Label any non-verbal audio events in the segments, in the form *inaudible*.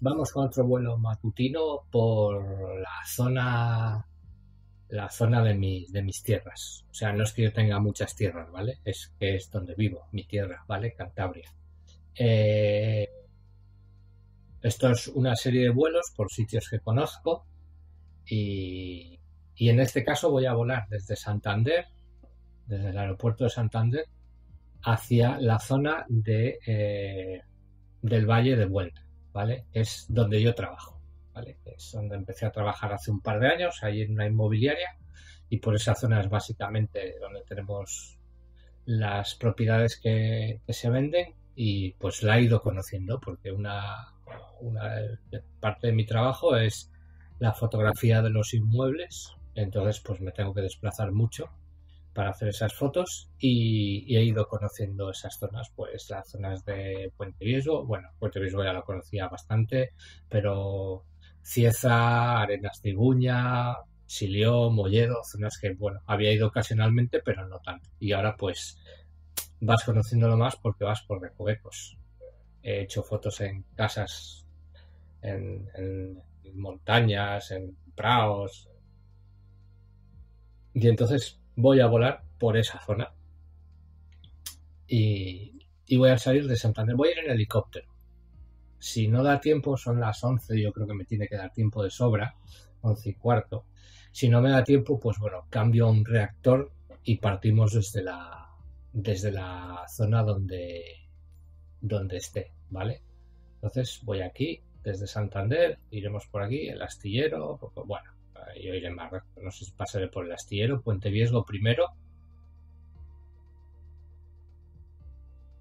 Vamos con otro vuelo matutino por la zona la zona de, mi, de mis tierras. O sea, no es que yo tenga muchas tierras, ¿vale? Es que es donde vivo, mi tierra, ¿vale? Cantabria. Eh, esto es una serie de vuelos por sitios que conozco y, en este caso voy a volar desde Santander, desde el aeropuerto de Santander, hacia la zona eh, del Valle de Vuelta, ¿vale? Es donde yo trabajo, ¿vale? Es donde empecé a trabajar hace un par de años, ahí en una inmobiliaria, y por esa zona es básicamente donde tenemos las propiedades que, se venden y pues la he ido conociendo porque una, una parte de mi trabajo es la fotografía de los inmuebles, entonces pues me tengo que desplazar mucho para hacer esas fotos y, he ido conociendo esas zonas, pues las zonas de Puente Viesgo, bueno, Puente Viesgo ya lo conocía bastante, pero Cieza, Arenas de Iguña, Silió, Molledo, zonas que, bueno, había ido ocasionalmente, pero no tanto. Y ahora pues vas conociéndolo más porque vas por recovecos. He hecho fotos en casas, en, montañas, en praos. Y entonces voy a volar por esa zona. Y, voy a salir de Santander. Voy a ir en helicóptero. Si no da tiempo, son las 11, yo creo que me tiene que dar tiempo de sobra, 11 y cuarto. Si no me da tiempo, pues bueno, cambio un reactor y partimos desde la, desde la zona donde, donde esté, ¿vale? Entonces voy aquí, desde Santander, iremos por aquí, el astillero, bueno, yo iré más no sé si pasaré por el astillero, Puente Viesgo primero.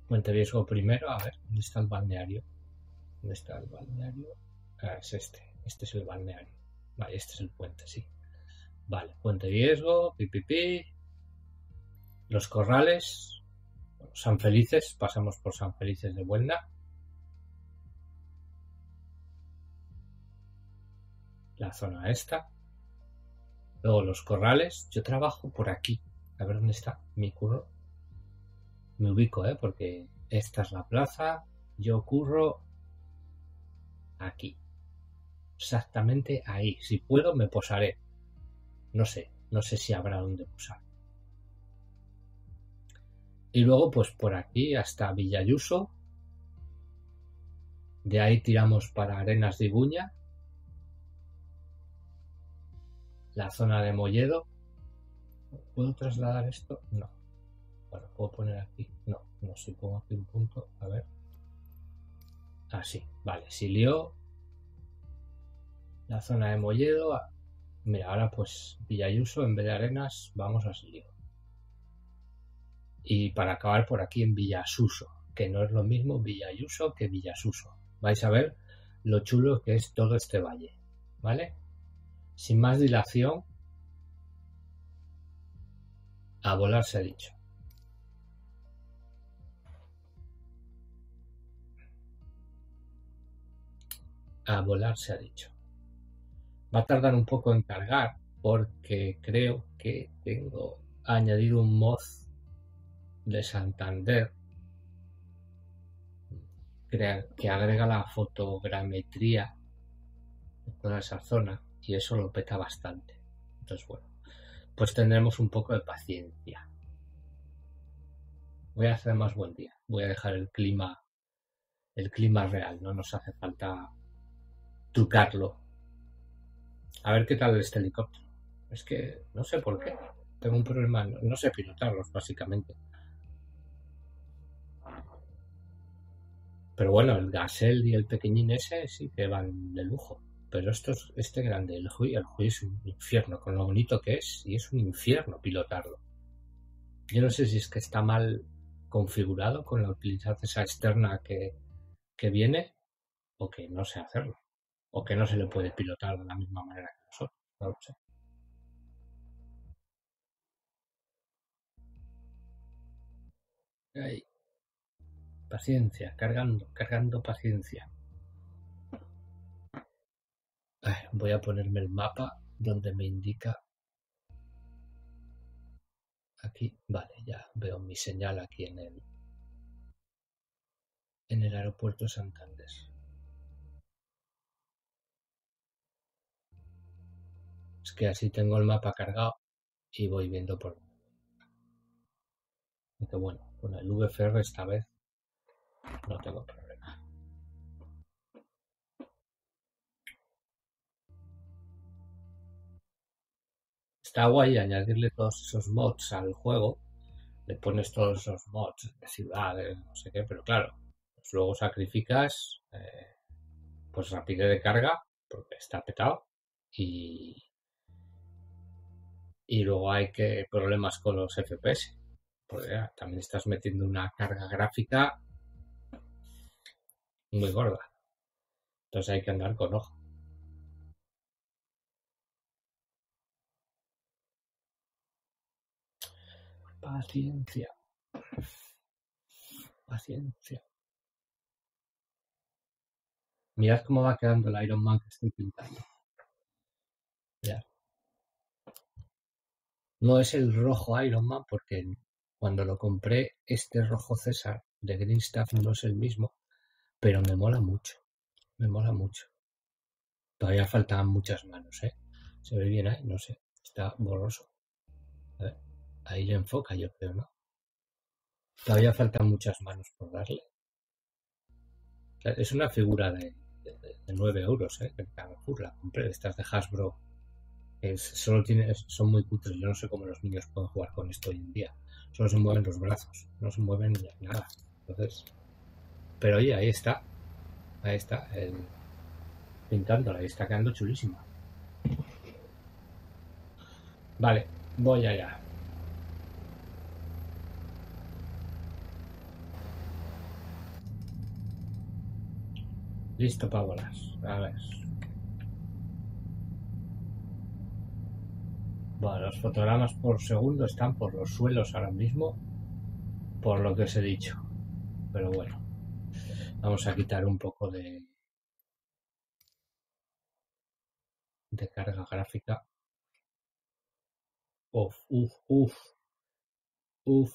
Puente Viesgo primero, a ver, ¿dónde está el balneario? ¿Dónde está el balneario? Ah, es este, este es el balneario. Vale, este es el puente, sí. Vale, Puente Viesgo, pipipi. Los Corrales, San Felices, pasamos por San Felices de Buenda. La zona esta. Luego los corrales, yo trabajo por aquí. A ver dónde está mi curro. Me ubico, ¿eh? Porque esta es la plaza. Yo curro aquí. Exactamente ahí. Si puedo, me posaré. No sé, no sé si habrá donde posar. Y luego, pues por aquí hasta Villayuso. De ahí tiramos para Arenas de Iguña la zona de Molledo. ¿Puedo trasladar esto? No. Bueno, puedo poner aquí. No, no, si pongo aquí un punto, a ver. Así, vale, Silio. La zona de Molledo. Mira, ahora pues Villayuso en vez de Arenas, vamos a Silio. Y para acabar por aquí en Villasuso, que no es lo mismo Villayuso que Villasuso. Vais a ver lo chulo que es todo este valle, ¿vale? Sin más dilación, a volar se ha dicho. A volar se ha dicho. Va a tardar un poco en cargar porque creo que tengo añadido un mod de Santander que agrega la fotogrametría de toda esa zona y eso lo peta bastante. Entonces, bueno, pues tendremos un poco de paciencia. Voy a hacer más buen día. Voy a dejar el clima, el clima real. No nos hace falta trucarlo. A ver qué tal este helicóptero. Es que no sé por qué. Tengo un problema. No sé pilotarlos, básicamente. Pero bueno, el Gasel y el pequeñín ese sí que van de lujo pero esto es este grande, el Hui, el Hui es un infierno, con lo bonito que es, y es un infierno pilotarlo. Yo no sé si es que está mal configurado con la utilidad esa externa que, que viene, o que no sé hacerlo, o que no se le puede pilotar de la misma manera que nosotros, no lo. Paciencia, cargando, cargando paciencia. Voy a ponerme el mapa donde me indica. Aquí, vale, ya veo mi señal aquí en el, en el aeropuerto Santander. Es que así tengo el mapa cargado y voy viendo por... Aunque bueno, con el VFR esta vez no tengo problema. Está guay añadirle todos esos mods al juego. Le pones todos esos mods de ciudades, no sé qué, pero claro, pues luego sacrificas eh, pues rapidez de carga, porque está petado, y, y luego hay que problemas con los FPS. Porque también estás metiendo una carga gráfica muy gorda. Entonces hay que andar con ojo. Paciencia. Paciencia. Mirad cómo va quedando el Iron Man que estoy pintando. No es el rojo Iron Man porque cuando lo compré este rojo César de Green Staff no es el mismo, pero me mola mucho. Me mola mucho. Todavía faltan muchas manos, ¿eh? Se ve bien ahí, no sé. Está borroso. A ver, ahí enfoca, yo creo, ¿no? Todavía faltan muchas manos por darle. Es una figura de, de, 9 euros, ¿eh? La compré. Estas de Hasbro solo tiene, son muy cutres. Yo no sé cómo los niños pueden jugar con esto hoy en día. Solo se mueven los brazos, no se mueven nada. Entonces, pero oye, ahí está. Ahí está, el, pintándola, ahí está quedando chulísima. Vale, voy allá. Listo para bolas. A ver. Bueno, los fotogramas por segundo están por los suelos ahora mismo, por lo que os he dicho. Pero bueno, vamos a quitar un poco de, de carga gráfica. Uf, uf, uf, uf.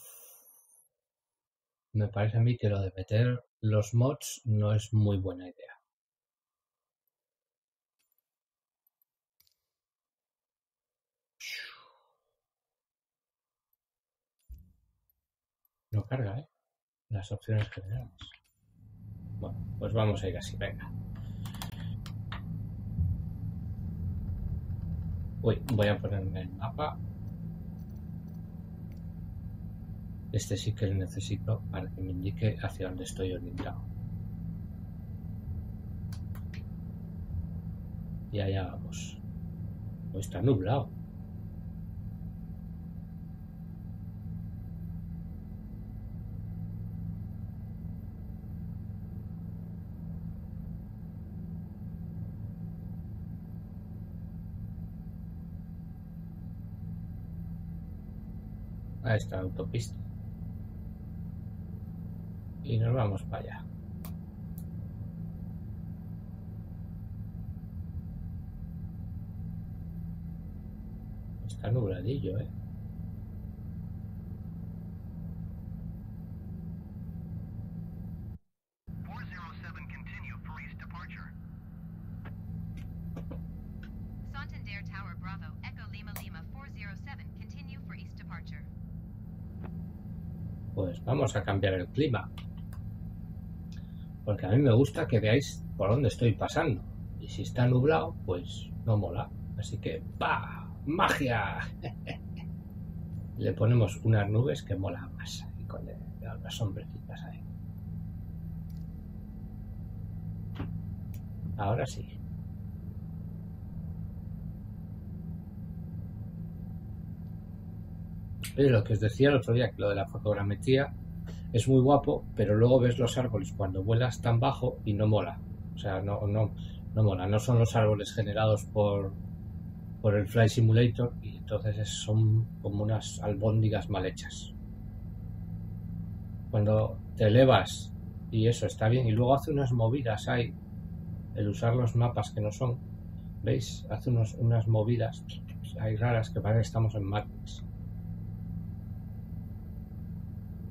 Me parece a mí que lo de meter los mods no es muy buena idea. No carga, ¿eh? Las opciones generales. Bueno, pues vamos a ir así, venga. Uy, voy a ponerme el mapa. Este sí que lo necesito para que me indique hacia dónde estoy orientado. Y allá vamos. Pues está nublado. Esta autopista. Y nos vamos para allá. Está nubladillo, ¿eh? A cambiar el clima. Porque a mí me gusta que veáis por dónde estoy pasando. Y si está nublado, pues no mola. Así que ¡pa! ¡Magia! Le ponemos unas nubes que mola más. Y con las sombrecitas ahí. Ahora sí. Es lo que os decía el otro día, lo de la fotogrametría es muy guapo, pero luego ves los árboles cuando vuelas tan bajo y no mola. O sea, no, no, no mola. No son los árboles generados por, por el Fly Simulator y entonces son como unas albóndigas mal hechas. Cuando te elevas y eso está bien y luego hace unas movidas hay el usar los mapas que no son veis hace unos, unas movidas hay raras que parece que estamos en Matrix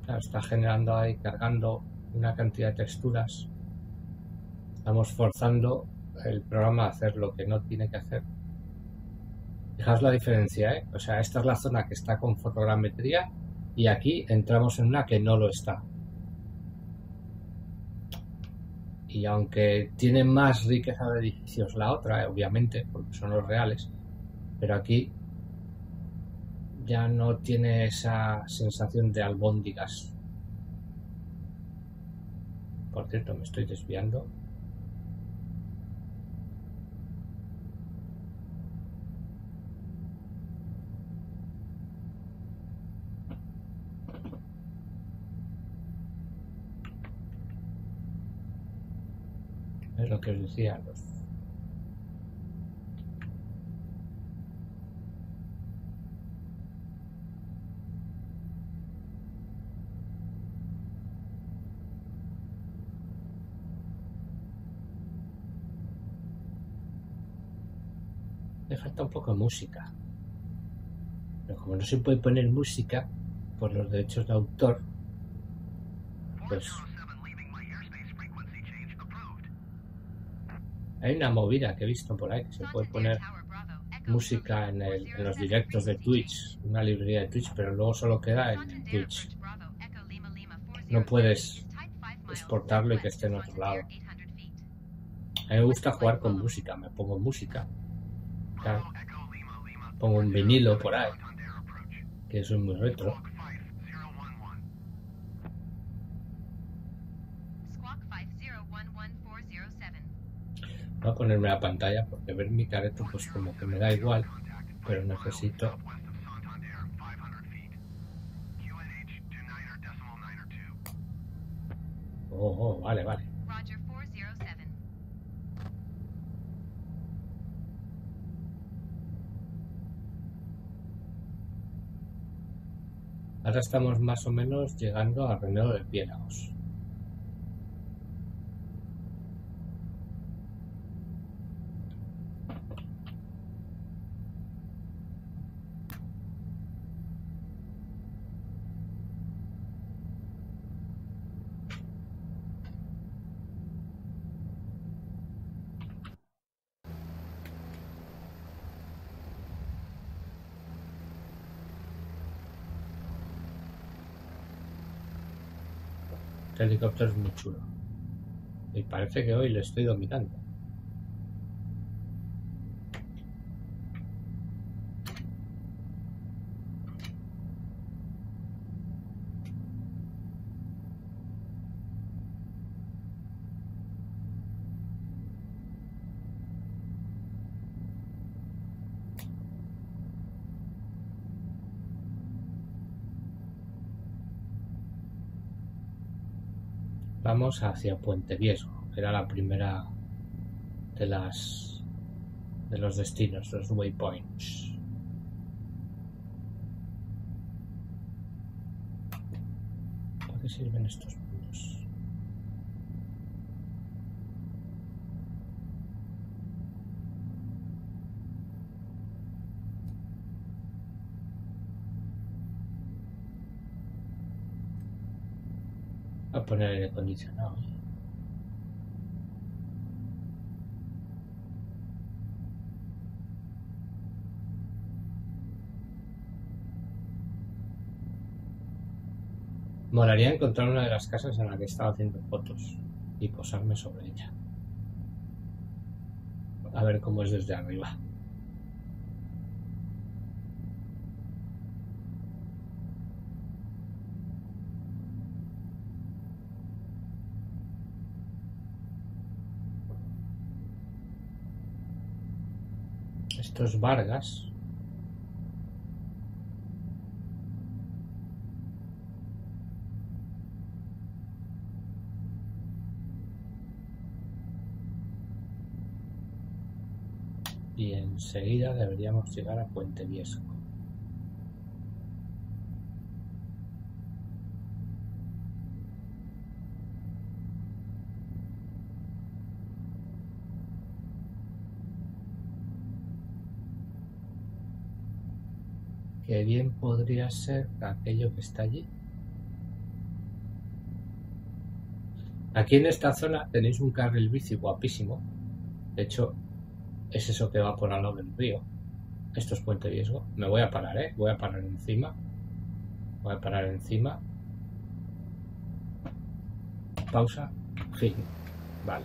está generando ahí, cargando una cantidad de texturas. Estamos forzando el programa a hacer lo que no tiene que hacer. Fijaos la diferencia, ¿eh? O sea, esta es la zona que está con fotogrametría y aquí entramos en una que no lo está. Y aunque tiene más riqueza de edificios la otra, obviamente, porque son los reales, pero aquí ya no tiene esa sensación de albóndigas. Por cierto, me estoy desviando. Es lo que os decía, los falta un poco de música. Pero como no se puede poner música por los derechos de autor, pues hay una movida que he visto por ahí que se puede poner música en, el, en los directos de Twitch, una librería de Twitch, pero luego solo queda en Twitch. No puedes exportarlo y que esté en otro lado. A mí me gusta jugar con música, me pongo música Pongo un vinilo por ahí, que eso es muy retro. Voy a ponerme la pantalla porque ver mi careto pues como que me da igual, pero necesito Oh, oh, vale, vale. Estamos más o menos llegando a Renedo de Piélagos. Este helicóptero es muy chulo. Y parece que hoy lo estoy dominando. Hacia Puente Viejo. Era la primera de las de los destinos, los waypoints. ¿Para qué sirven estos a poner aire acondicionado. Molaría encontrar una de las casas en la que estaba haciendo fotos y posarme sobre ella. A ver cómo es desde arriba. Estos Vargas. Y enseguida deberíamos llegar a Puente Viesco. Bien podría ser aquello que está allí. Aquí en esta zona tenéis un carril bici guapísimo. De hecho, es eso que va por al lado del río. Esto es puente riesgo. Me voy a parar, ¿eh? Voy a parar encima. Voy a parar encima. Pausa. Fin. Vale.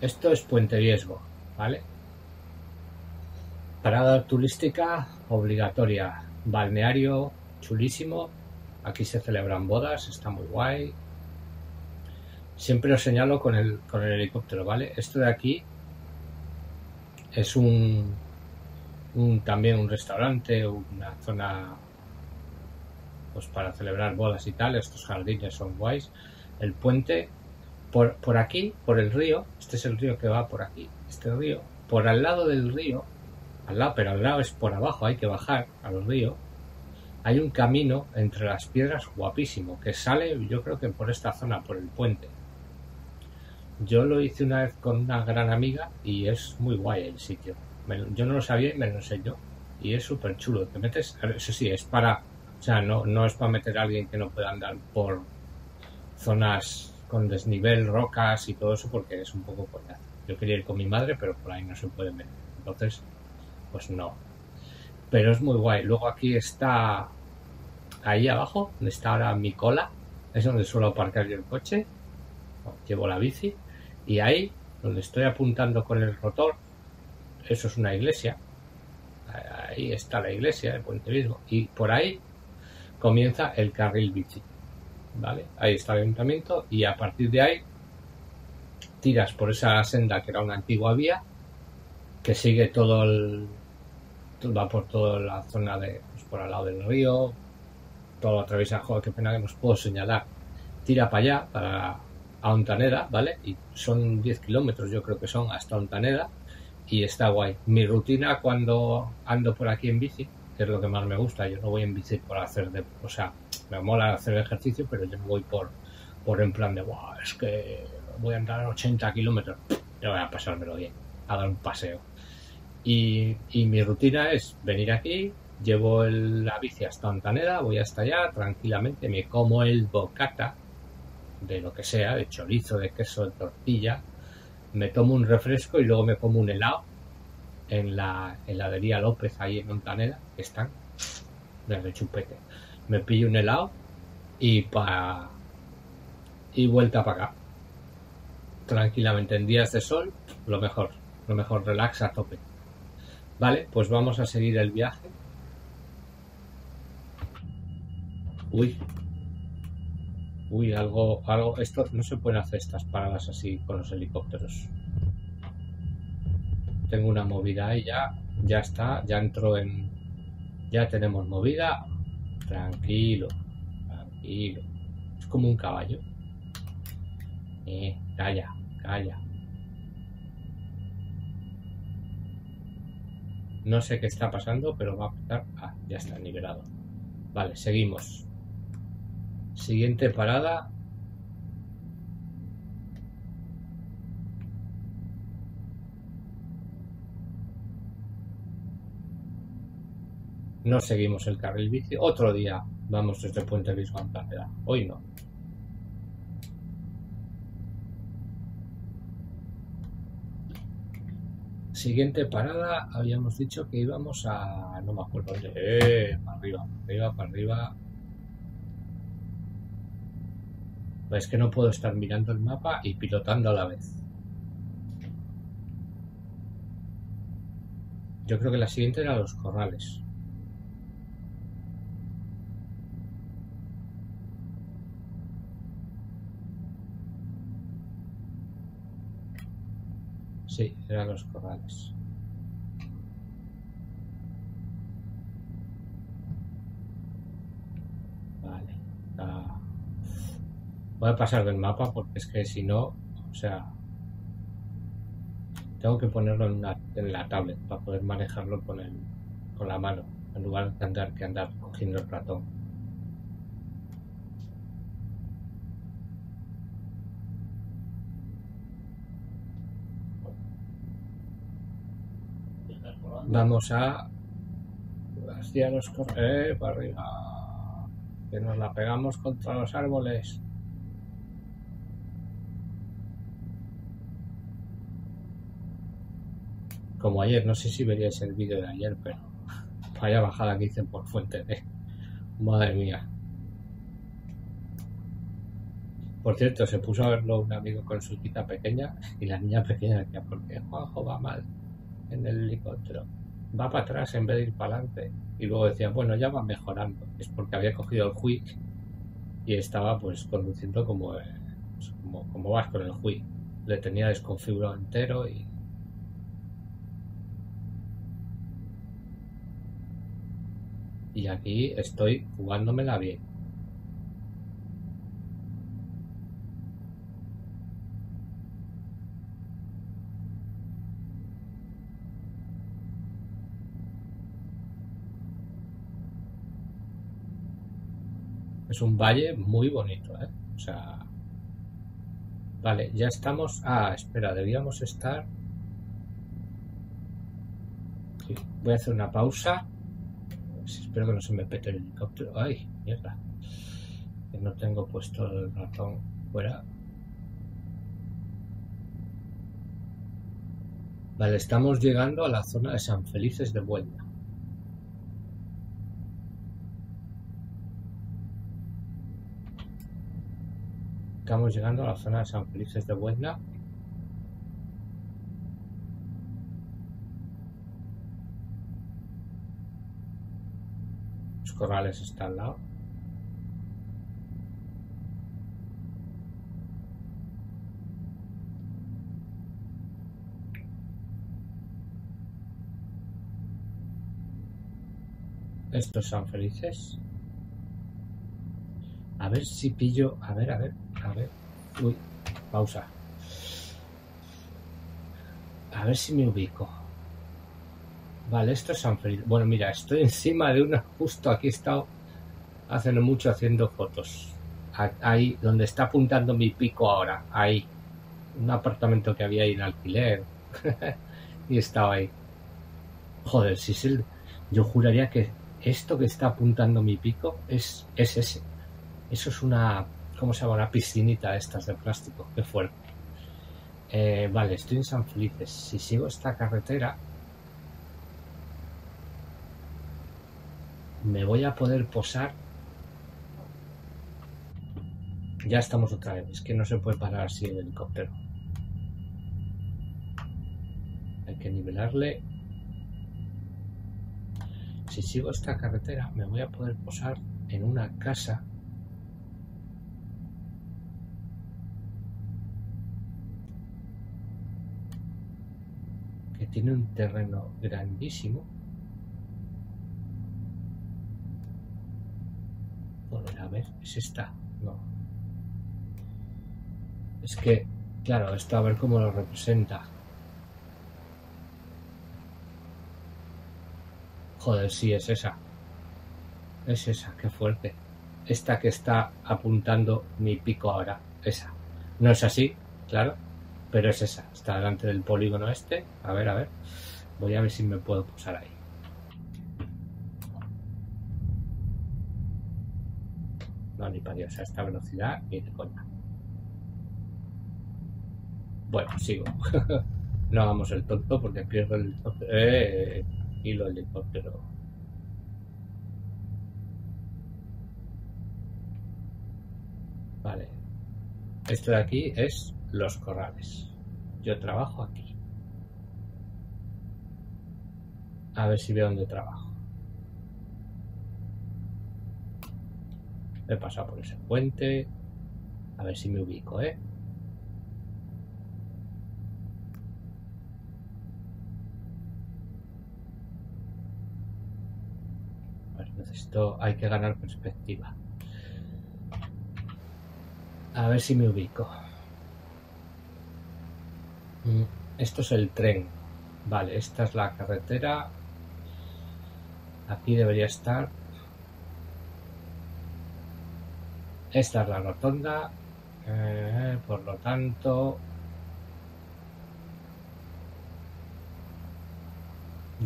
Esto es puente riesgo, ¿vale? Parada turística obligatoria. Balneario chulísimo. Aquí se celebran bodas, está muy guay. Siempre os señalo con el, con el helicóptero, ¿vale? Esto de aquí es un, un también un restaurante, una zona pues para celebrar bodas y tal. Estos jardines son guays. El puente por, por aquí, por el río, este es el río que va por aquí, este río, por al lado del río, al lado, pero al lado es por abajo, hay que bajar al río. Hay un camino entre las piedras guapísimo que sale, yo creo que por esta zona, por el puente. Yo lo hice una vez con una gran amiga y es muy guay el sitio. yo no lo sabía y me lo enseñó. Y es súper chulo. Te metes, eso sí, es para, o sea, no, no es para meter a alguien que no pueda andar por zonas con desnivel, rocas y todo eso porque es un poco coñazo. Yo quería ir con mi madre, pero por ahí no se puede meter. Entonces, pues no. Pero es muy guay. Luego aquí está, ahí abajo, donde está ahora mi cola, es donde suelo aparcar yo el coche. Llevo la bici y ahí, donde estoy apuntando con el rotor, eso es una iglesia. Ahí está la iglesia de Puente Visgo. Y por ahí comienza el carril bici. ¿Vale? Ahí está el ayuntamiento y a partir de ahí tiras por esa senda que era una antigua vía que sigue todo el va por toda la zona de pues, por al lado del río todo atraviesa joder qué pena que nos puedo señalar tira para allá para a Ontaneda, ¿vale? Y son 10 kilómetros, yo creo que son hasta Ontaneda y está guay. Mi rutina cuando ando por aquí en bici, que es lo que más me gusta, yo no voy en bici por hacer de, o sea, me mola hacer ejercicio, pero yo no voy por, por en plan de, wow, es que voy a andar 80 kilómetros, yo voy a pasármelo bien, a dar un paseo. Y, mi rutina es venir aquí, llevo la bici hasta Ontaneda, voy hasta allá tranquilamente, me como el bocata, de lo que sea, de chorizo, de queso, de tortilla, me tomo un refresco y luego me como un helado en la heladería López ahí en Montaneda, que están desde chupete. Me pillo un helado y pa y vuelta para acá. Tranquilamente en días de sol, lo mejor, lo mejor, relaxa a tope. Vale, pues vamos a seguir el viaje. Uy, Uy, algo, algo, esto no se pueden hacer estas paradas así con los helicópteros. Tengo una movida y ya, ya está, ya entro en, ya tenemos movida. Tranquilo, tranquilo. Es como un caballo. Eh, calla, calla. No sé qué está pasando, pero va a pasar. Ah, ya está nivelado. Vale, seguimos. Siguiente parada. No seguimos el carril bici. Otro día vamos desde Puente Visco a Hoy no. Siguiente parada, habíamos dicho que íbamos a. No me acuerdo dónde. Eh, para arriba, para arriba, para arriba. Es que no puedo estar mirando el mapa y pilotando a la vez. Yo creo que la siguiente era los corrales. Sí, eran los corrales. Vale. Voy a pasar del mapa porque es que si no, o sea, tengo que ponerlo en, en la tablet para poder manejarlo con, el, con la mano, en lugar de andar, que andar cogiendo el ratón. Vamos a los eh, para arriba que nos la pegamos contra los árboles como ayer, no sé si veríais el vídeo de ayer, pero *laughs* vaya bajada que hice por Fuente de. Madre mía. Por cierto, se puso a verlo un amigo con su hijita pequeña y la niña pequeña decía, ¿por qué Juanjo va mal en el helicóptero? Va para atrás en vez de ir para adelante. Y luego decía, bueno, ya va mejorando. Es porque había cogido el Quick y estaba pues conduciendo como, eh, como, como vas con el Quick. Le tenía desconfigurado entero y y aquí estoy jugándomela bien. Es un valle muy bonito, ¿eh? O sea... Vale, ya estamos... Ah, espera, debíamos estar... Voy a hacer una pausa espero que no se me pete el helicóptero. ¡Ay, mierda! Que no tengo puesto el ratón fuera. Vale, estamos llegando a la zona de San Felices de Buena. Estamos llegando a la zona de San Felices de Buena. corrales está al lado. Estos son felices. A ver si pillo. A ver, a ver, a ver. Uy, pausa. A ver si me ubico. Vale, esto es San Felipe. Bueno, mira, estoy encima de una. Justo aquí he estado hace no mucho haciendo fotos. Ahí, donde está apuntando mi pico ahora. Ahí. Un apartamento que había ahí en alquiler. *laughs* y estaba ahí. Joder, si es el. Yo juraría que esto que está apuntando mi pico es, es ese. Eso es una. ¿Cómo se llama? Una piscinita estas de plástico. Qué fuerte. Eh, vale, estoy en San Felices. Si sigo esta carretera, me voy a poder posar. Ya estamos otra vez, es que no se puede parar así el helicóptero. Hay que nivelarle. Si sigo esta carretera, me voy a poder posar en una casa tiene un terreno grandísimo a ver, es esta. No. Es que, claro, esto a ver cómo lo representa. Joder, sí, es esa. Es esa, qué fuerte. Esta que está apuntando mi pico ahora. Esa. No es así, claro, pero es esa. Está delante del polígono este. A ver, a ver. Voy a ver si me puedo posar ahí. No, ni para Dios, a esta velocidad ni de coña. Bueno, sigo. *laughs* no hagamos el tonto porque pierdo el helicóptero. Eh, y lo helicóptero. Vale. Esto de aquí es los corrales. Yo trabajo aquí. A ver si veo dónde trabajo. He pasado por ese puente. A ver si me ubico, ¿eh? necesito... Hay que ganar perspectiva. A ver si me ubico. Mm, esto es el tren. Vale, esta es la carretera. Aquí debería estar. Esta es la rotonda, eh, por lo tanto,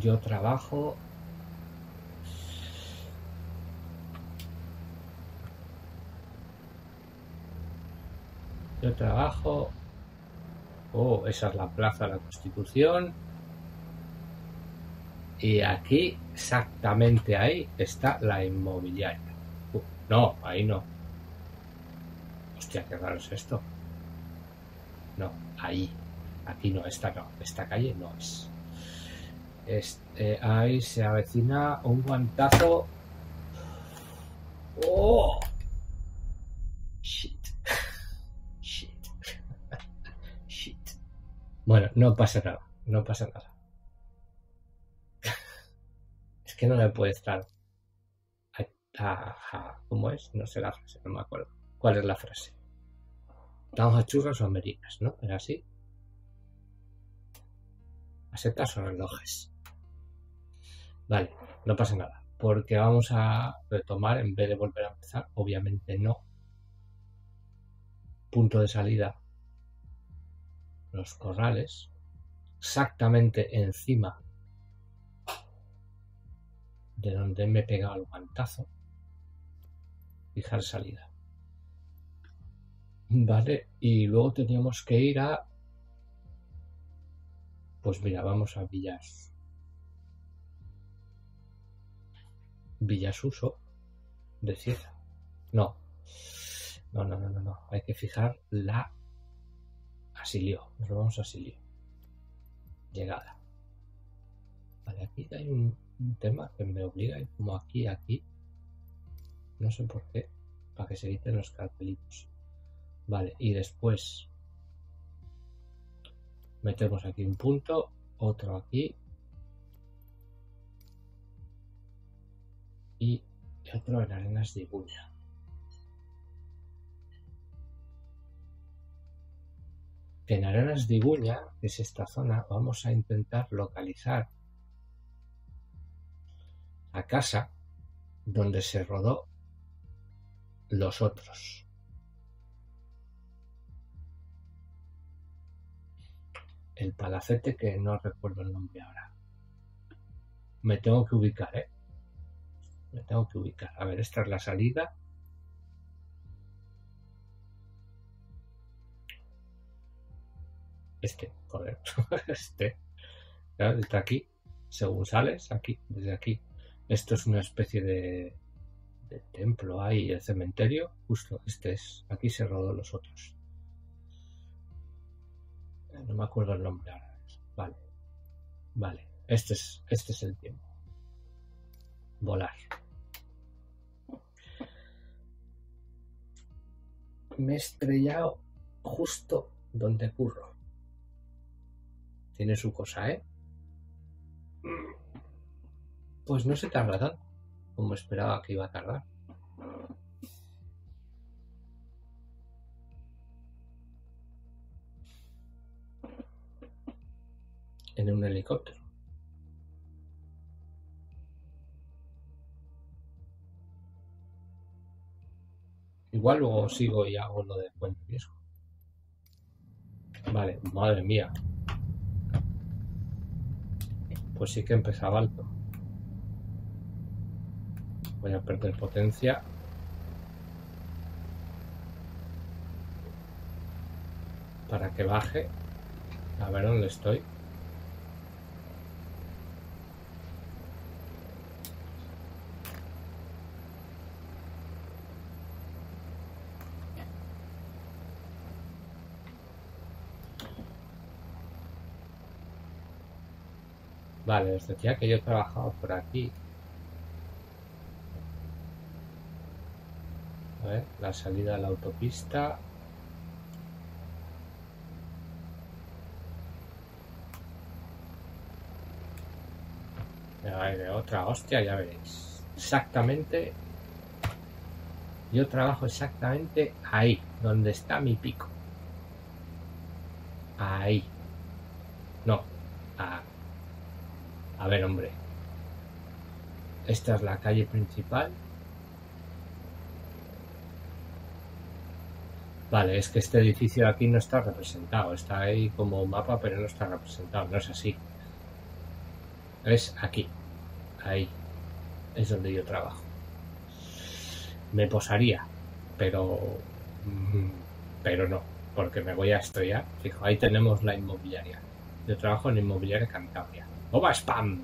yo trabajo. Yo trabajo oh esa es la plaza de la constitución Y aquí, exactamente ahí, está la inmobiliaria. Uh, no, ahí no. Hostia, qué raro es esto. No, ahí. Aquí no, esta no. Esta calle no es. Este, ahí se avecina un guantazo. ¡Oh! Shit. Bueno, no pasa nada. No pasa nada. *laughs* es que no le puede estar. ¿Cómo es? No sé la frase, no me acuerdo. ¿Cuál es la frase? Estamos a churros o amerinas, ¿no? ¿Era así? Aceptas o relojes. Vale, no pasa nada. Porque vamos a retomar en vez de volver a empezar. Obviamente no. Punto de salida. Los corrales. Exactamente encima de donde me he pegado el guantazo. Fijar salida. Vale, y luego teníamos que ir a... Pues mira, vamos a Villas. Villasuso de Cieza. No. No, no, no, no, no. Hay que fijar la Asilio. Nos vamos a Asilio. Llegada. Vale, aquí hay un, tema que me obliga a ir como aquí, aquí. No sé por qué. Para que se quiten los cartelitos. Vale, y después metemos aquí un punto, otro aquí y otro en arenas de Iguña. En arenas de Iguña, que es esta zona, vamos a intentar localizar la casa donde se rodó los otros. el palacete que no recuerdo el nombre ahora. Me tengo que ubicar, ¿eh? Me tengo que ubicar. A ver, esta es la salida. Este, joder, *laughs* este. Está aquí. Según sales, aquí, desde aquí. Esto es una especie de, templo ahí, el cementerio. Justo, este es. Aquí se rodó los otros. No me acuerdo el nombre ahora. Vale. Vale. Este es, este es el tiempo. Volar. Me he estrellado justo donde curro. Tiene su cosa, ¿eh? Pues no se tarda tanto como esperaba que iba a tardar. en un helicóptero. Igual luego sigo y hago lo de puente riesgo. Vale, madre mía. Pues sí que empezaba alto. Voy a perder potencia. Para que baje. A ver dónde estoy. Vale, os decía que yo he trabajado por aquí. A ver, la salida de la autopista. de otra hostia, ya veréis. Exactamente. Yo trabajo exactamente ahí, donde está mi pico. Ahí. No, a ver, hombre. Esta es la calle principal. Vale, es que este edificio aquí no está representado. Está ahí como mapa, pero no está representado. No es así. Es aquí. Ahí. Es donde yo trabajo. Me posaría, pero... Mm, pero no, porque me voy a estudiar. Fijo, ahí tenemos la inmobiliaria. Yo trabajo en inmobiliaria Cantabria. ¡Toma spam!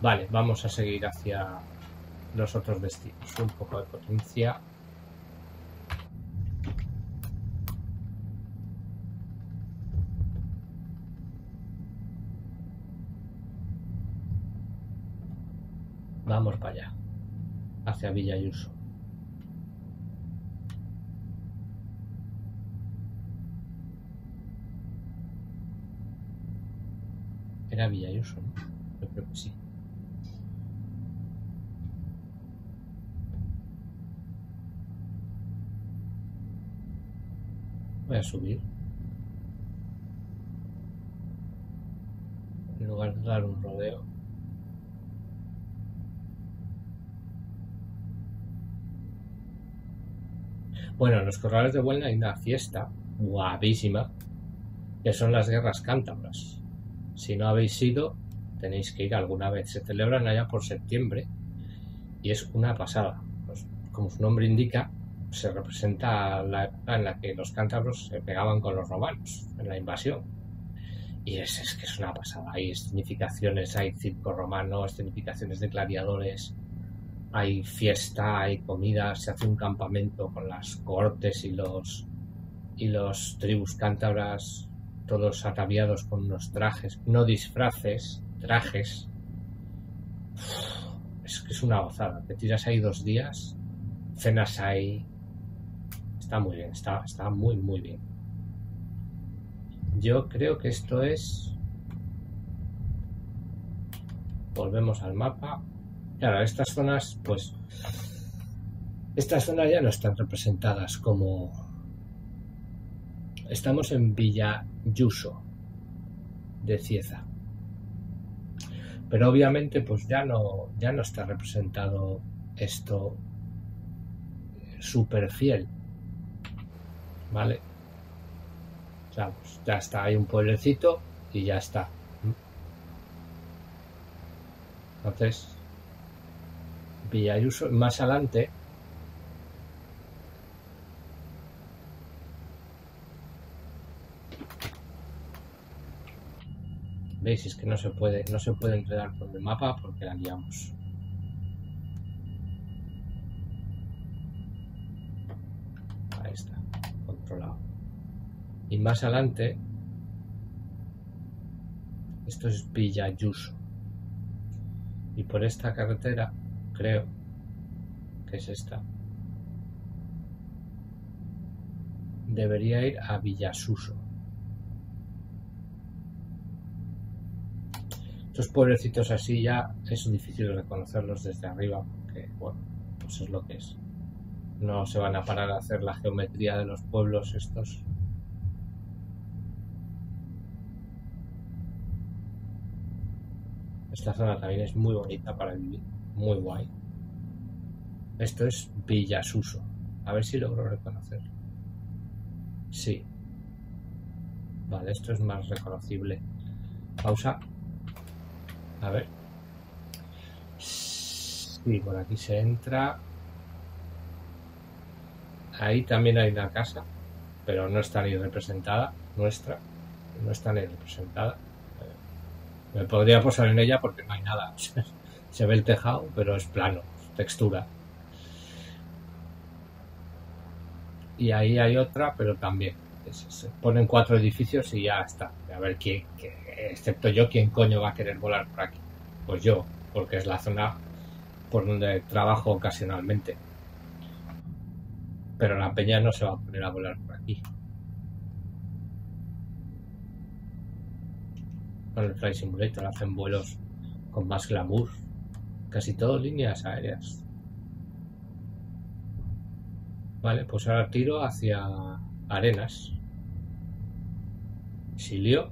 Vale, vamos a seguir hacia los otros destinos. Un poco de potencia. Vamos para allá, hacia Villayuso. Era Villayuso, ¿no? Yo creo que sí. Voy a subir. En lugar de dar un rodeo. Bueno, en los corrales de Huelna hay una fiesta guapísima que son las guerras cántabras. Si no habéis ido, tenéis que ir alguna vez. Se celebran allá por septiembre y es una pasada. Pues, como su nombre indica, se representa la época en la que los cántabros se pegaban con los romanos en la invasión. Y es, que es una pasada. Hay escenificaciones, hay circo romano, escenificaciones de gladiadores, hay fiesta, hay comida, se hace un campamento con las cohortes y los y los tribus cántabras, todos ataviados con unos trajes, no disfraces, trajes. Es que es una gozada. Te tiras ahí dos días, cenas ahí. Está muy bien, está, está muy, muy bien. Yo creo que esto es. Volvemos al mapa. Claro, estas zonas, pues, estas zonas ya no están representadas como... Estamos en Villa Yuso de Cieza. Pero obviamente, pues ya no, ya no está representado esto súper fiel. ¿Vale? O pues ya está, hay un pueblecito y ya está. Entonces, Villayuso, más adelante, veis es que no se puede no se puede enredar por el mapa porque la liamos ahí está controlado y más adelante esto es Villayuso y por esta carretera creo que es esta. Debería ir a Villasuso. Estos pueblecitos así ya es difícil reconocerlos desde arriba, porque bueno, pues es lo que es. No se van a parar a hacer la geometría de los pueblos estos. Esta zona también es muy bonita para vivir muy guay. Esto es Villasuso. A ver si logro reconocerlo. Sí. Vale, esto es más reconocible. Pausa. A ver. Sí, por aquí se entra. Ahí también hay una casa, pero no está ni representada, nuestra. No está ni representada. Me podría posar en ella porque no hay nada. *laughs* Se ve el tejado, pero es plano, textura. Y ahí hay otra, pero también. Se ponen cuatro edificios y ya está. A ver quién, excepto yo, quién coño va a querer volar por aquí. Pues yo, porque es la zona por donde trabajo ocasionalmente. Pero la peña no se va a poner a volar por aquí. Con el Flight Simulator hacen vuelos con más glamour casi todo líneas aéreas. Vale, pues ahora tiro hacia Arenas. Silio.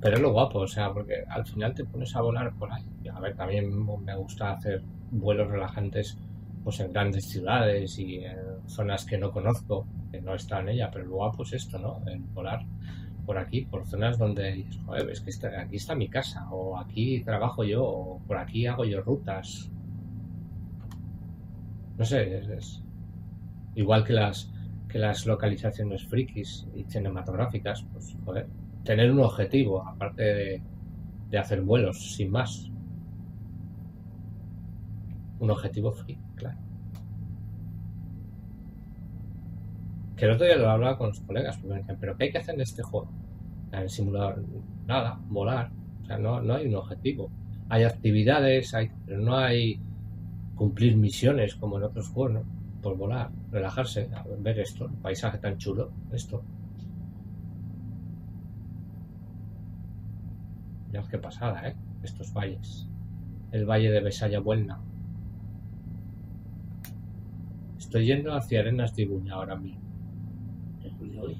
Pero es lo guapo, o sea, porque al final te pones a volar por ahí. A ver, también me gusta hacer vuelos relajantes pues en grandes ciudades y en zonas que no conozco, que no está en ella, pero luego pues esto, ¿no? El volar por aquí, por zonas donde, joder, es que aquí está mi casa, o aquí trabajo yo, o por aquí hago yo rutas. No sé, es, igual que las, que las localizaciones frikis y cinematográficas, pues joder, tener un objetivo, aparte de, de hacer vuelos, sin más. Un objetivo free, claro. Que el otro día lo hablaba con los colegas, porque me decían, pero ¿qué hay que hacer en este juego? En el simulador, nada, volar. O sea, no, no hay un objetivo. Hay actividades, hay, pero no hay cumplir misiones como en otros juegos. Por volar, relajarse, ver esto, el paisaje tan chulo, esto. Mirad qué pasada, ¿eh? Estos valles. El valle de Besaya Buena. Estoy yendo hacia Arenas de Iguña ahora mismo. hoy.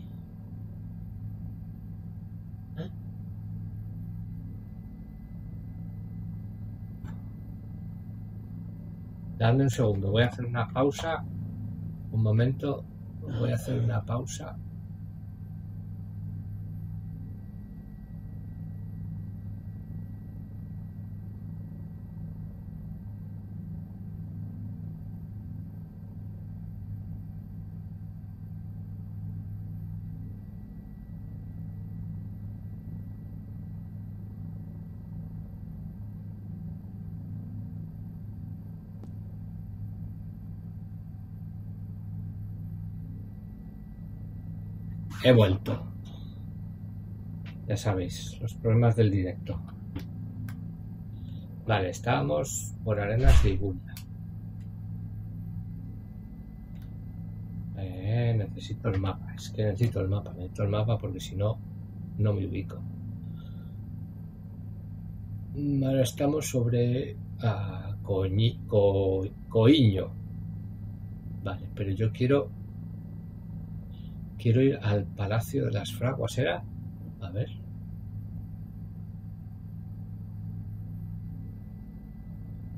Dame un segundo, voy a hacer una pausa. Un momento, voy a hacer una pausa. He vuelto. Ya sabéis, los problemas del directo. Vale, estábamos por Arenas de Iguña. Eh, necesito el mapa. Es que necesito el mapa. Necesito el mapa porque si no, no me ubico. Mm, Ahora estamos sobre ah, Coiño. Vale, pero yo quiero quiero ir al Palacio de las Fraguas, ¿era? A ver.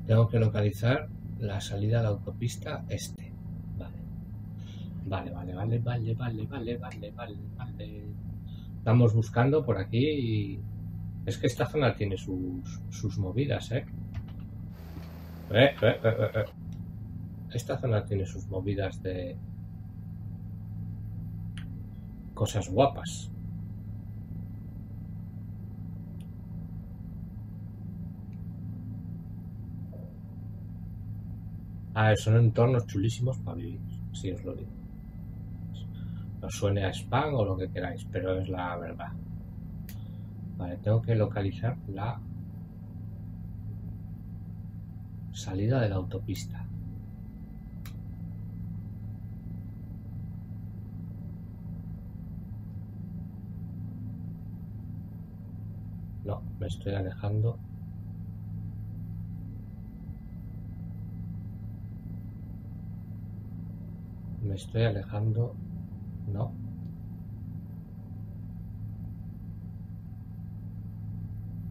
Tengo que localizar la salida de la autopista este. Vale. Vale, vale, vale, vale, vale, vale, vale, vale, vale. Estamos buscando por aquí y... Es que esta zona tiene sus, sus movidas, ¿eh? Eh, eh, eh, eh, eh. Esta zona tiene sus movidas de cosas guapas. A ver, son entornos chulísimos para vivir, si os lo digo. Os suene a spam o lo que queráis, pero es la verdad. Vale, tengo que localizar la salida de la autopista. No, me estoy alejando. Me estoy alejando. No.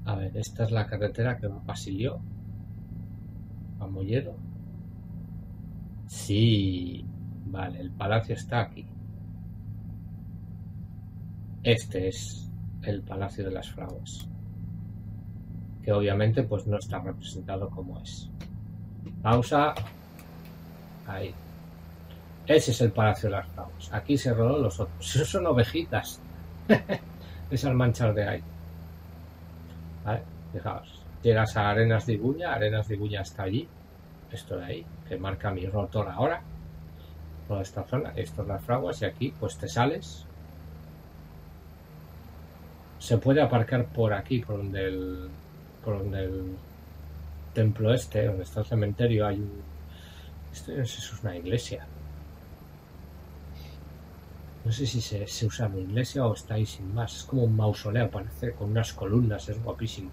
A ver, esta es la carretera que va a Pasillo. A Molledo. Sí. Vale, el palacio está aquí. Este es el Palacio de las Fraguas. Que obviamente pues no está representado como es. Pausa. Ahí. Ese es el Palacio de las Fraguas. Aquí se rodó los otros. Esos son ovejitas. *laughs* Esas manchas de ahí. Vale, fijaos. Llegas a Arenas de Iguña. Arenas de Iguña está allí. Esto de ahí, que marca mi rotor ahora. Toda esta zona. Esto es las fraguas. Y aquí pues te sales. Se puede aparcar por aquí, por donde el, por donde el templo este, donde está el cementerio, hay un... Esto no es una iglesia. No sé si se, se usa una iglesia o está ahí sin más. Es como un mausoleo, parece, con unas columnas, es guapísimo.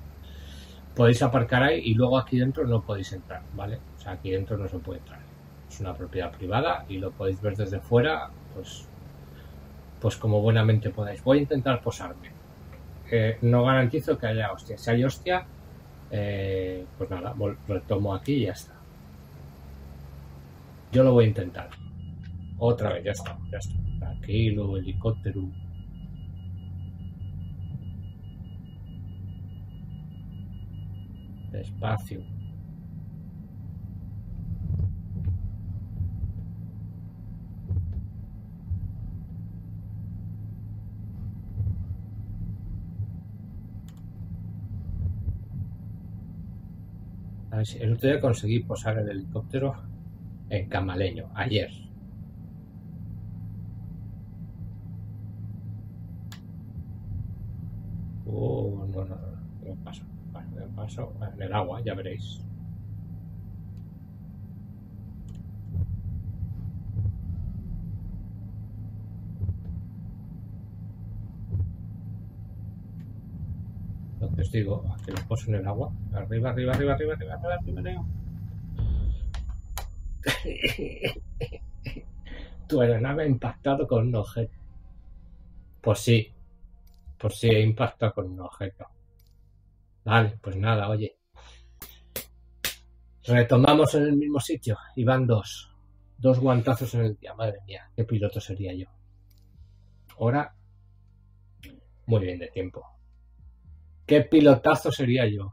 Podéis aparcar ahí y luego aquí dentro no podéis entrar, ¿vale? O sea, aquí dentro no se puede entrar. Es una propiedad privada y lo podéis ver desde fuera, pues, pues como buenamente podáis. Voy a intentar posarme. Eh, no garantizo que haya hostia. Si hay hostia, eh, pues nada, retomo aquí y ya está. Yo lo voy a intentar. Otra vez, ya está, ya está. Tranquilo, helicóptero. Despacio. A ver si el otro día conseguí posar el helicóptero en Camaleño, ayer. Oh, no, no, no, no paso. Me paso en el agua, ya veréis. Os digo, a que lo poso en el agua. Arriba, arriba, arriba, arriba, arriba, arriba, arriba, arriba. Tu aeronave ha impactado con un objeto. Pues sí, pues sí, he impactado con un objeto. Vale, pues nada, oye. Retomamos en el mismo sitio y van dos. Dos guantazos en el día. Madre mía, qué piloto sería yo. Ahora, muy bien de tiempo. ¿Qué pilotazo sería yo?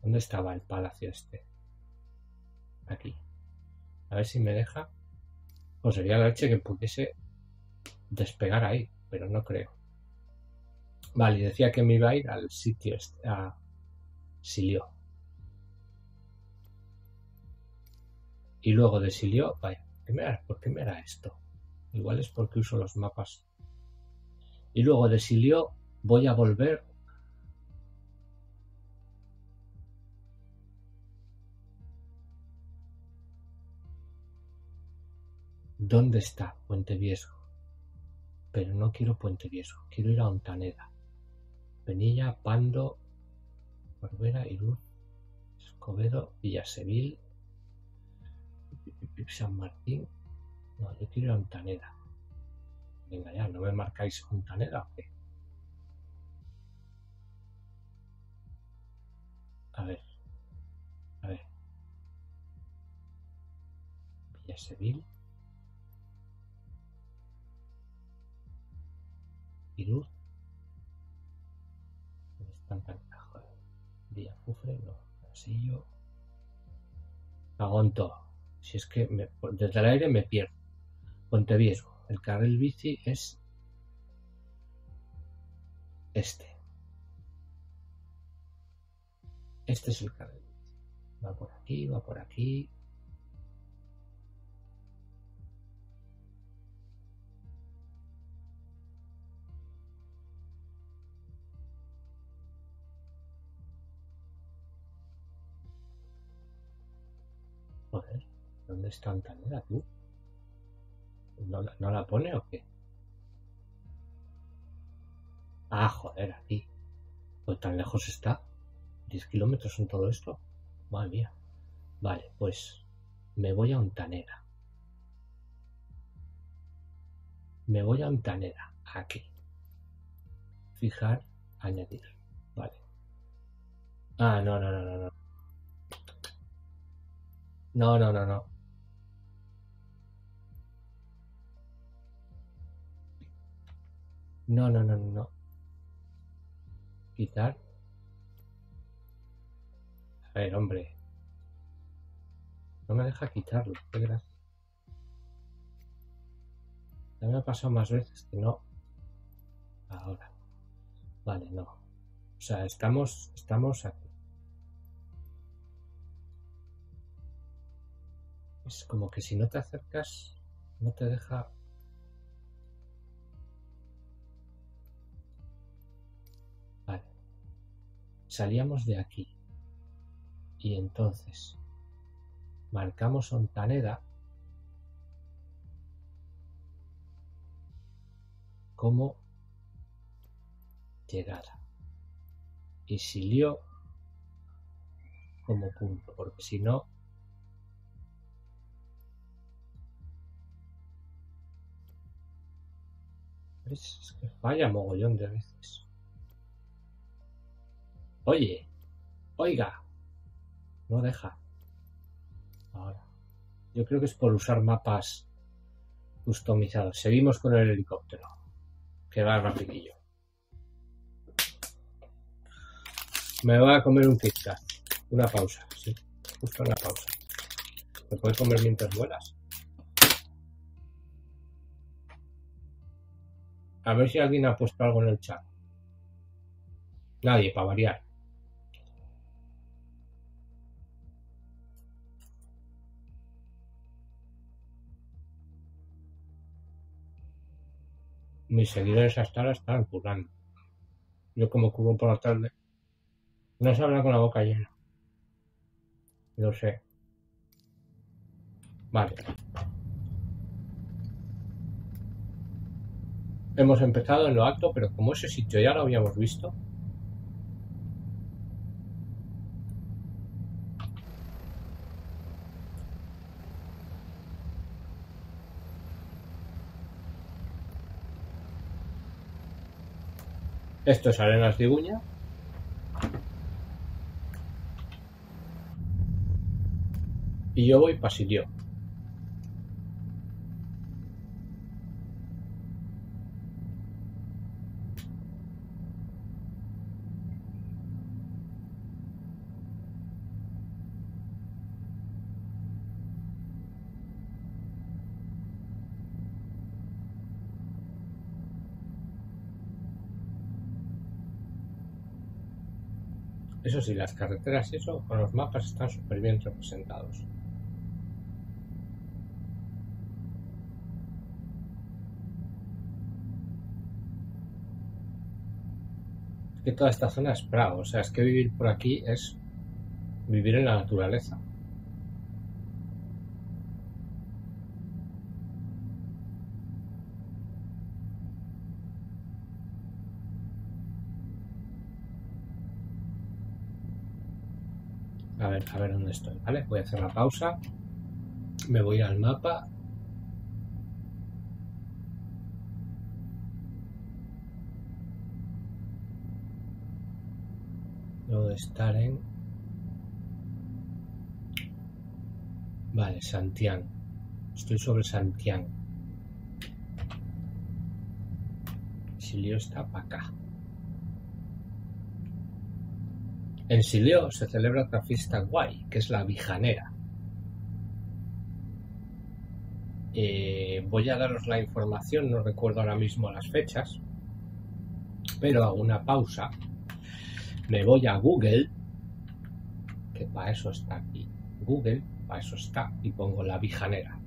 ¿Dónde estaba el palacio este? Aquí. A ver si me deja. O sería la leche que pudiese despegar ahí, pero no creo. Vale, decía que me iba a ir al sitio este, a Silió. Y luego de Silió, vaya, ¿qué me? ¿por qué me hará esto? Igual es porque uso los mapas. Y luego de Silió voy a volver ¿Dónde está Puente Viejo? Pero no quiero Puente Viejo, quiero ir a Ontaneda. Penilla, Pando, Barbera, Irún, Escobedo, Villasevil, San Martín. No, yo quiero ir a Ontaneda. Venga ya, ¿no me marcáis Ontaneda o qué? A ver. A ver. Villasevil. Irún. ¿Dónde están tan joder? Villafufre, no. Casillo. Agonto. Si es que me- desde el aire me pierdo. Ponteviesgo. El carril bici es este. Este es el carril bici. Va por aquí, va por aquí. ¿dónde está Antanera, tú? ¿No, la- ¿No la pone o qué? Ah, joder, aquí. Pues tan lejos está. 10 kilómetros en todo esto. Madre mía. Vale, pues me voy a Ontanera. Me voy a Ontanera, aquí. Fijar, añadir. Vale. Ah, no, no, no, no, no. No, no, no, no. No, no, no, no. Quitar. A ver, hombre. No me deja quitarlo. Qué gracia. Ya me ha pasado más veces que no. Ahora. Vale, no. O sea, estamos, estamos aquí. Es como que si no te acercas, no te deja. Salíamos de aquí. Y entonces marcamos Ontaneda como llegada. Y Silió como punto, porque si no, es que falla mogollón de veces. Oye, oiga, no deja. Ahora, yo creo que es por usar mapas customizados. Seguimos con el helicóptero, que va rapidillo. Me voy a comer un Kit Kat. Una pausa, sí. Justo una pausa. ¿Me puedes comer mientras vuelas? A ver si alguien ha puesto algo en el chat. Nadie, para variar. Mis seguidores hasta ahora estaban currando. Yo como curro por la tarde, no se habla con la boca llena. Lo sé. Vale. Hemos empezado en lo alto, pero como ese sitio ya lo habíamos visto, Esto es Arenas de Iguña. Y yo voy Pasilio. Eso sí, las carreteras y eso, con los mapas están súper bien representados. Es que toda esta zona es prado, o sea, es que vivir por aquí es vivir en la naturaleza. A ver dónde estoy, ¿vale? Voy a hacer la pausa. Me voy al mapa. Luego de estar en... Vale, Santiago. Estoy sobre Santiago. Silio está para acá. En Silio se celebra otra fiesta guay, que es la Vijanera. Eh, voy a daros la información, no recuerdo ahora mismo las fechas, pero hago una pausa. Me voy a Google, que para eso está aquí. Google, para eso está, y pongo la Vijanera.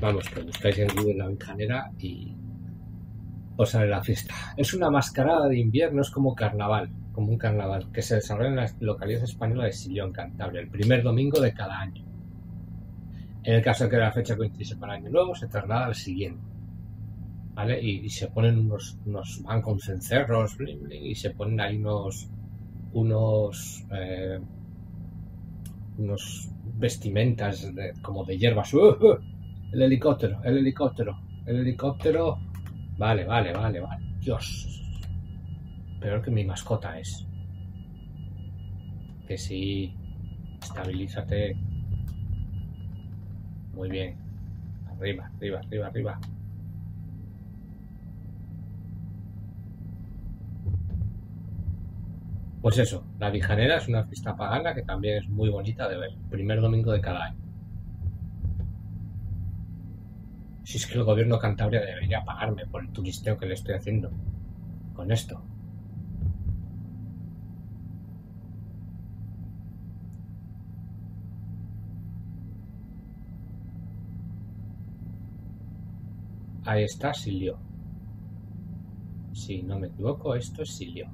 Vamos, que buscáis en Google la Vijanera y os sale la fiesta. Es una mascarada de invierno, es como carnaval como un carnaval, que se desarrolla en la localidad española de Sillón, Cantabria, el primer domingo de cada año. En el caso de que la fecha coincide con el año nuevo, se traslada al siguiente. ¿Vale? Y, se ponen unos, unos van con cencerros y se ponen ahí unos unos eh, unos vestimentas como de hierbas. ¡Uh, uh! El helicóptero, el helicóptero, el helicóptero. Vale, vale, vale, vale. Dios, peor que mi mascota es. Que sí, estabilízate. Muy bien. Arriba, arriba, arriba, arriba. Pues eso, la Vijanera es una fiesta pagana que también es muy bonita de ver. Primer domingo de cada año. Si es que el gobierno Cantabria debería pagarme por el turisteo que le estoy haciendo con esto. Ahí está Silio. Si no me equivoco, esto es Silio.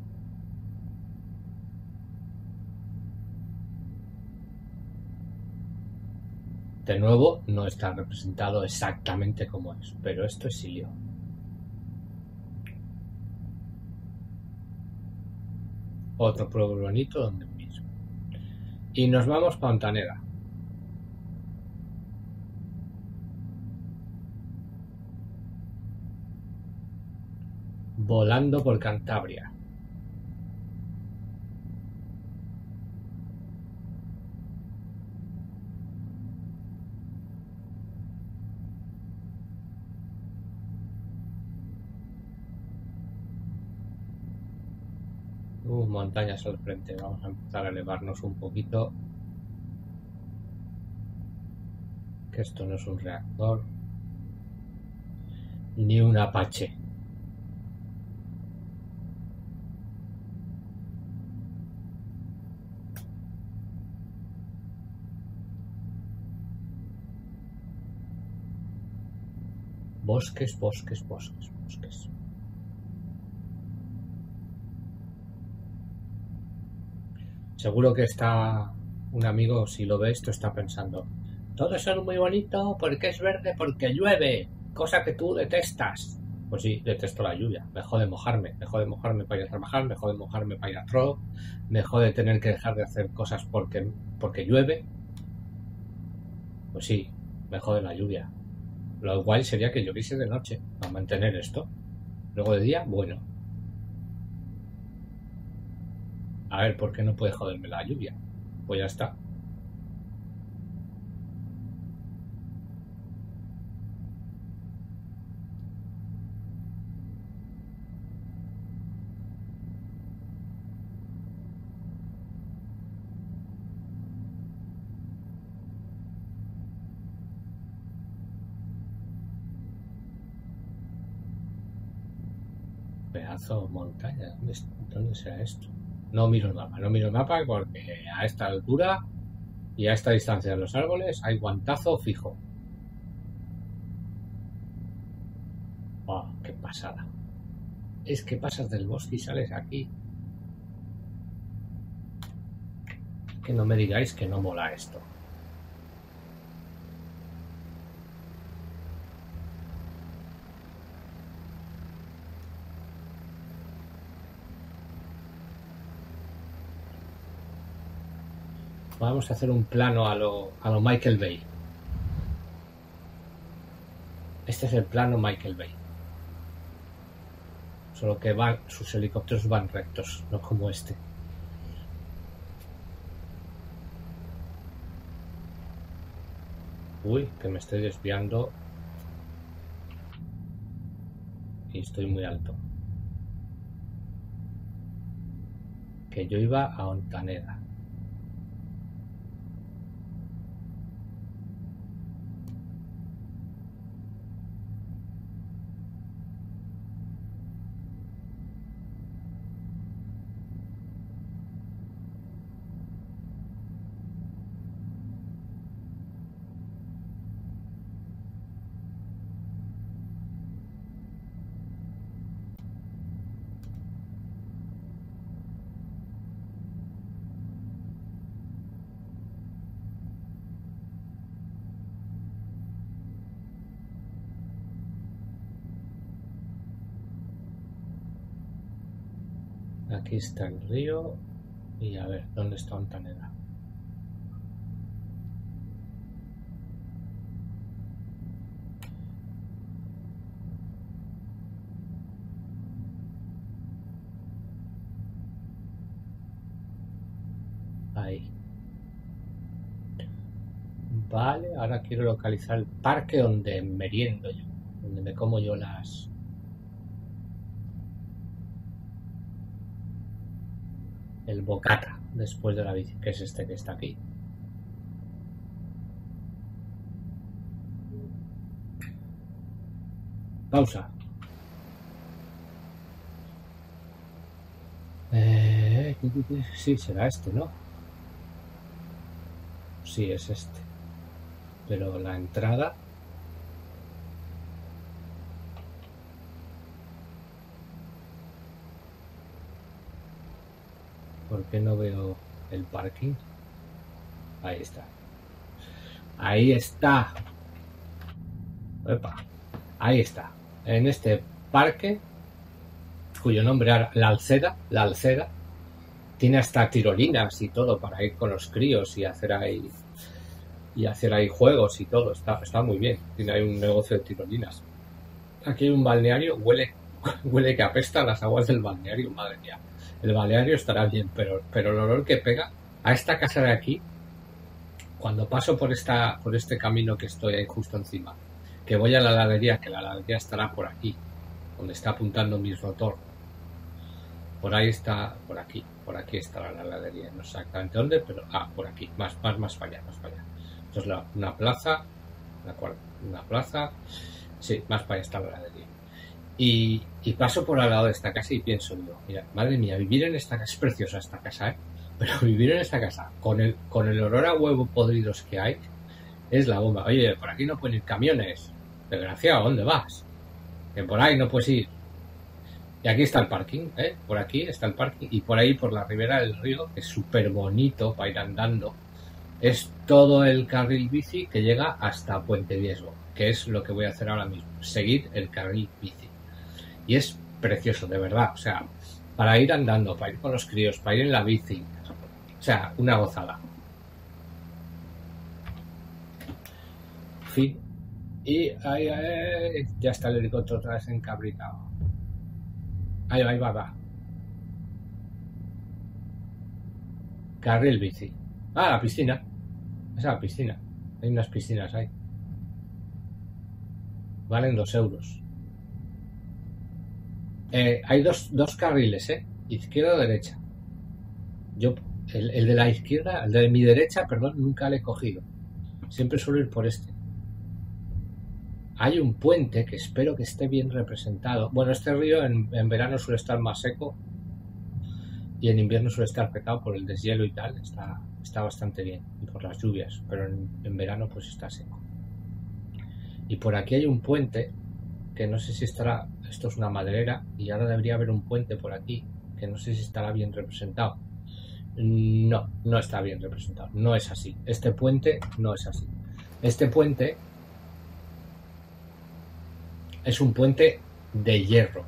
De nuevo, no está representado exactamente como es, pero esto es Silio. Otro pueblo bonito donde mismo. Y nos vamos para Montanera. Volando por Cantabria. Uh, montañas al frente. Vamos a empezar a elevarnos un poquito. Que esto no es un reactor. Ni un Apache. Bosques, bosques, bosques, bosques. Seguro que está un amigo, si lo ve esto, está pensando, todo eso es muy bonito porque es verde, porque llueve, cosa que tú detestas. Pues sí, detesto la lluvia, me jode mojarme, me jode mojarme para ir a trabajar, me jode mojarme para ir a tro, me jode tener que dejar de hacer cosas porque, porque llueve. Pues sí, me jode la lluvia. Lo igual sería que lloviese de noche para mantener esto. Luego de día, bueno. A ver, ¿por qué no puede joderme la lluvia? Pues ya está. Montaña. ¿Dónde, ¿Dónde será esto? No miro el mapa, no miro el mapa porque a esta altura y a esta distancia de los árboles hay guantazo fijo. ¡Oh, qué pasada! Es que pasas del bosque y sales aquí. Que no me digáis que no mola esto. Vamos a hacer un plano a lo, a lo Michael Bay. Este es el plano Michael Bay. Solo que van, sus helicópteros van rectos, no como este. Uy, que me estoy desviando. Y estoy muy alto. Que yo iba a Ontaneda. Aquí está el río y a ver, ¿dónde está Ontaneda? Ahí. Vale, ahora quiero localizar el parque donde meriendo yo, donde me como yo las, el bocata después de la bici, que es este que está aquí. Pausa. Eh, sí, será este, ¿no? Sí, es este. Pero la entrada ¿Por qué no veo el parking? Ahí está. Ahí está. Ahí está. En este parque, cuyo nombre era La Alceda, La Alceda, tiene hasta tirolinas y todo para ir con los críos y hacer ahí y hacer ahí juegos y todo. Está, está muy bien. Tiene ahí un negocio de tirolinas. Aquí hay un balneario, huele, *laughs* huele que apesta las aguas del balneario, madre mía el balneario estará bien, pero, pero el olor que pega a esta casa de aquí, cuando paso por esta, por este camino que estoy ahí justo encima, que voy a la heladería, que la heladería estará por aquí, donde está apuntando mi rotor. Por ahí está, por aquí, por aquí está la heladería, no sé exactamente dónde, pero ah, por aquí, más, más, más para allá, más para allá. Entonces la, una plaza, una, una plaza, sí, más para allá está la heladería. Y, paso por al lado de esta casa y pienso, digo, mira, madre mía, vivir en esta casa es preciosa esta casa, ¿eh? Pero *laughs* vivir en esta casa, con el, con el olor a huevo podridos que hay, es la bomba. Oye, por aquí no pueden ir camiones. Desgraciado, ¿dónde vas? Que por ahí no puedes ir. Y aquí está el parking, ¿eh? Por aquí está el parking. Y por ahí, por la ribera del río, que es súper bonito para ir andando, es todo el carril bici que llega hasta Puente Viesgo, que es lo que voy a hacer ahora mismo. Seguir el carril bici. Y es precioso, de verdad. O sea, para ir andando, para ir con los críos, para ir en la bici. O sea, una gozada. Fin. Y ahí, ahí, ya está el helicóptero otra vez encabritado. Ahí va, ahí va, va. Carril bici. Ah, la piscina. Esa es la piscina. Hay unas piscinas ahí. Valen dos euros. Eh, hay dos, dos carriles, ¿eh? Izquierda o derecha. Yo, el, el de la izquierda, el de mi derecha, perdón, nunca le he cogido. Siempre suelo ir por este. Hay un puente que espero que esté bien representado. Bueno, este río en, en verano suele estar más seco y en invierno suele estar pecado por el deshielo y tal. Está, está bastante bien y por las lluvias, pero en, en verano pues está seco. Y por aquí hay un puente que no sé si estará, esto es una maderera y ahora debería haber un puente por aquí que no sé si estará bien representado. No, no está bien representado, no es así. Este puente no es así. Este puente es un puente de hierro.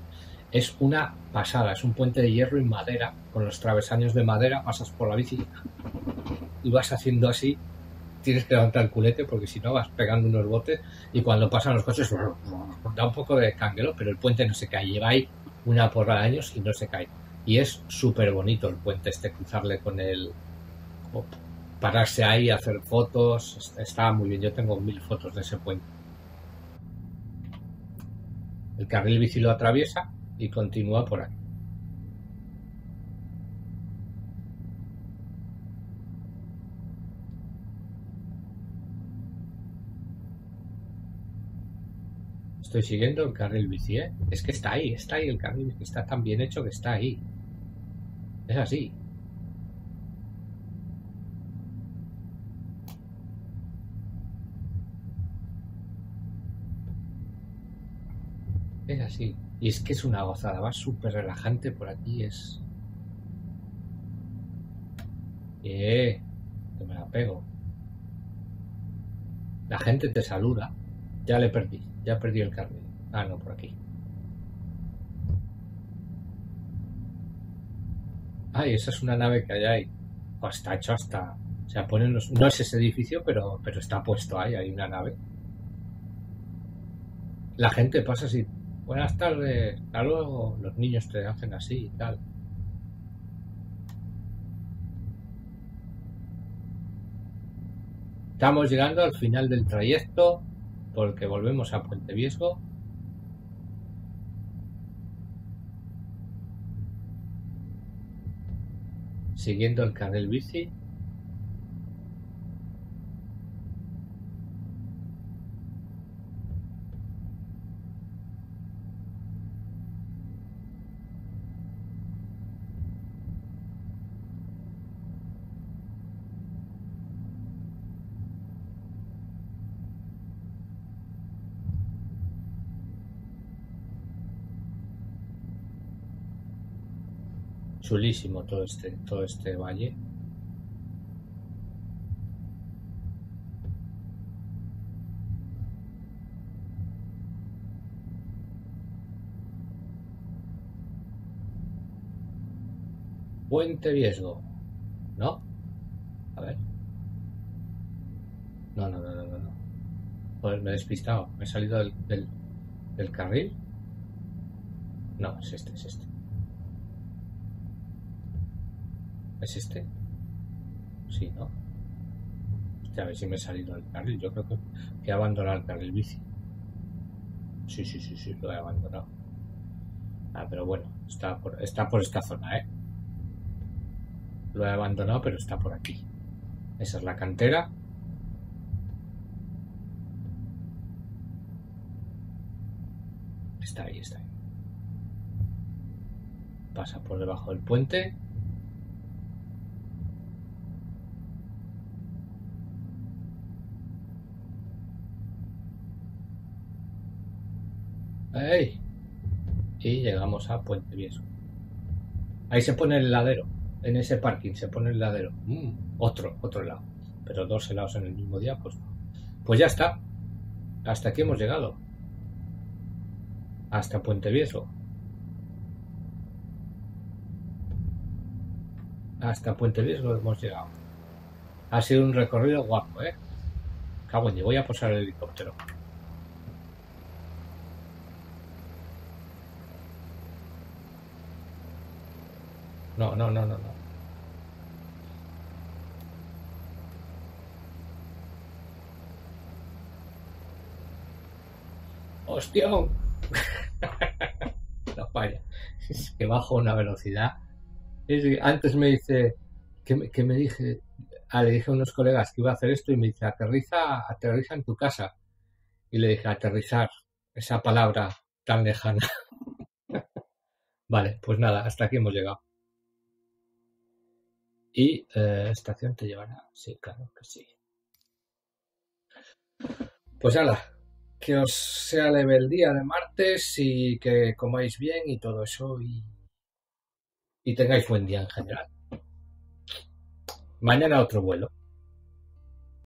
Es una pasada, es un puente de hierro y madera, con los travesaños de madera, pasas por la bici y vas haciendo así, tienes que levantar el culete porque si no vas pegando unos botes y cuando pasan los coches da un poco de canguelo, pero el puente no se cae, lleva ahí una porra de años y no se cae. Y es súper bonito el puente este, cruzarle con el... pararse ahí, hacer fotos, está muy bien, yo tengo mil fotos de ese puente. El carril bici lo atraviesa y continúa por aquí. Estoy siguiendo el carril bici, ¿eh? Es que está ahí, está ahí el carril bici, está tan bien hecho que está ahí. Es así. Es así. Y es que es una gozada, va súper relajante por aquí, es... Eh, que me la pego. La gente te saluda. Ya le perdí, ya perdí el carril. Ah, no, por aquí. Ay, esa es una nave que hay ahí. Oh, está hecho hasta... O sea, ponen los... No es ese edificio, pero, pero está puesto ahí, hay una nave. La gente pasa así buenas tardes, hasta luego, los niños te hacen así y tal. Estamos llegando al final del trayecto porque volvemos a Puente Viesgo. Siguiendo el carril bici. Chulísimo todo este, todo este valle. Puente Viesgo. ¿No? A ver. No, no, no, no, no. Joder, me he despistado. Me he salido del, del, del carril. No, es este, es este. ¿Es este? Sí, ¿no? Hostia, a ver si me he salido del carril. Yo creo que, que he abandonado el carril bici. Sí, sí, sí, sí, lo he abandonado. Ah, pero bueno, está por, está por esta zona, ¿eh? Lo he abandonado, pero está por aquí. Esa es la cantera. Está ahí, está ahí. Pasa por debajo del puente. ¡Ey! Y llegamos a Puente Viejo. Ahí se pone el ladero. En ese parking se pone el ladero. Mm, otro, otro helado. Pero dos helados en el mismo día, pues no. Pues ya está. Hasta aquí hemos llegado. Hasta Puente Viejo. Hasta Puente Viejo hemos llegado. Ha sido un recorrido guapo, ¿eh? Cago en voy a posar el helicóptero. No, no, no, no, no. ¡Hostia! *laughs* no falla. Es que bajo una velocidad. antes me dice que, me, que me dije, ah, le dije a unos colegas que iba a hacer esto y me dice, aterriza, aterriza en tu casa. Y le dije, aterrizar, esa palabra tan lejana. *laughs* vale, pues nada, hasta aquí hemos llegado. Y eh, estación te llevará. Sí, claro que sí. Pues nada, que os sea leve el día de martes y que comáis bien y todo eso y, y tengáis buen día en general. Mañana otro vuelo.